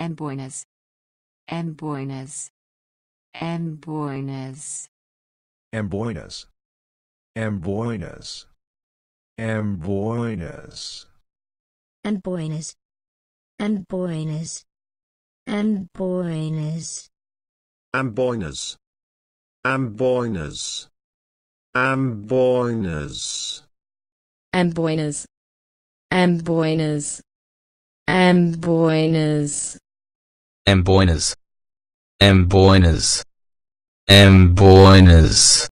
Amboinas. Amboinas. Amboinas. Amboinas. Amboinas. Amboinas. and boinas, Amboinas, and boinas, Amboinas. Amboinas. Amboinas. Amboinas. Amboinas. Amboinas. Amboinas. Amboinas. Amboinas.